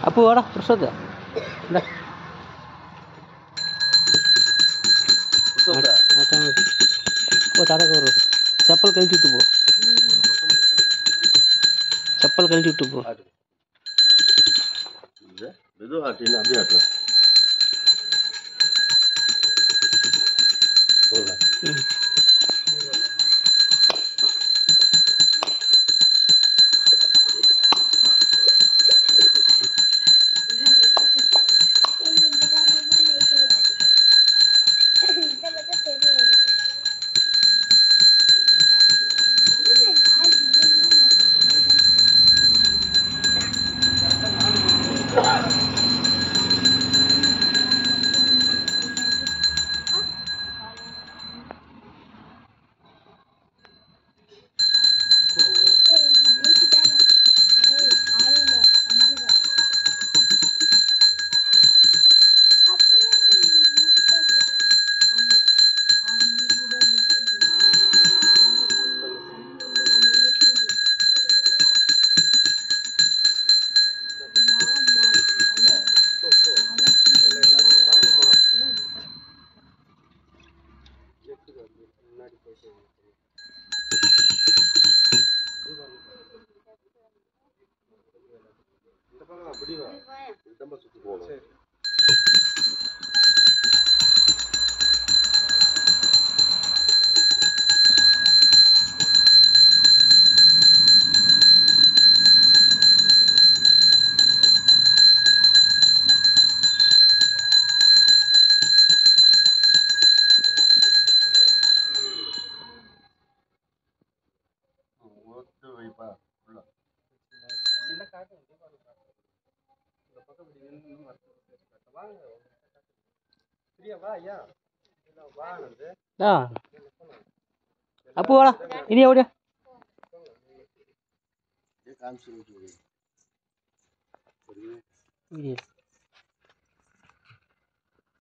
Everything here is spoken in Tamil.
apa orang tersoda. ada udah macam oh cara kau chapel kali itu bu. Cepel kali itu bu. Iya, itu hati nak biar tu hmm. boleh. தாத்தா ஒரு செப்பல் கழட்டி விட்டு போ செப்பல் கழட்டி விட்டு போ மெதுவாக ஆட்டின்னு அப்படியே ஆட்டுறேன் ம் சுற்றி போகணும் ஒத்து வைப்பா உள்ள ஆ அப்போ வாடா. இனி ஓடியா. காமிச்சு